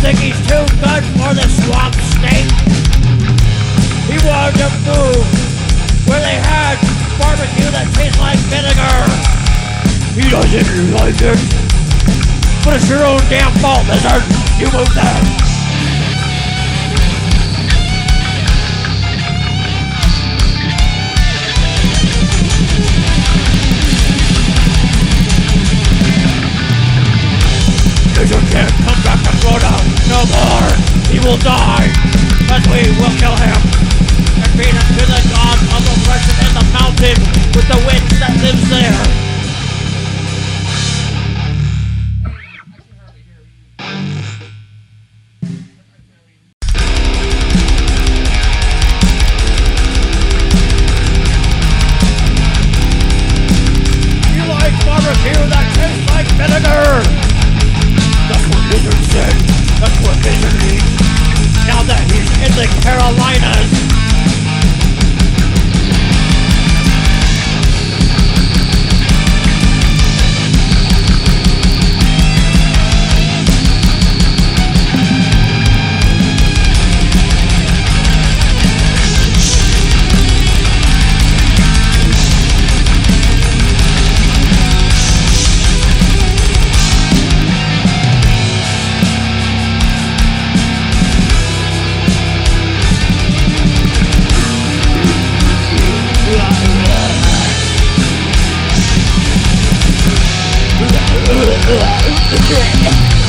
think he's too good for the swamp state? He wanted to move where they had barbecue that tastes like vinegar. He doesn't like it. But it's your own damn fault, lizard. You moved there. Will die, as we will kill him and feed him to the gods of oppression in the mountain with the witch that lives there. Carolinas. Yeah.